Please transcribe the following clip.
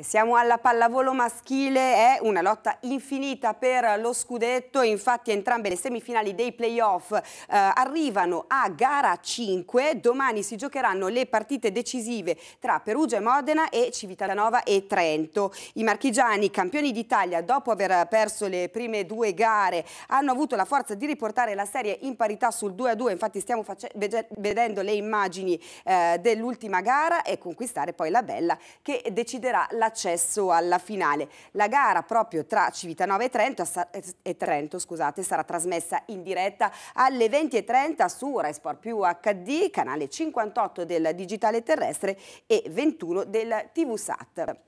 Siamo alla pallavolo maschile, è una lotta infinita per lo scudetto, infatti entrambe le semifinali dei playoff eh, arrivano a gara 5, domani si giocheranno le partite decisive tra Perugia e Modena e Civitanova e Trento. I marchigiani, campioni d'Italia, dopo aver perso le prime due gare, hanno avuto la forza di riportare la serie in parità sul 2-2, infatti stiamo vedendo le immagini eh, dell'ultima gara e conquistare poi la Bella che deciderà la l'accesso alla finale. La gara proprio tra Civitanova e Trento, e Trento scusate, sarà trasmessa in diretta alle 20.30 su Rai Sport più HD, canale 58 del digitale terrestre e 21 del TV Sat.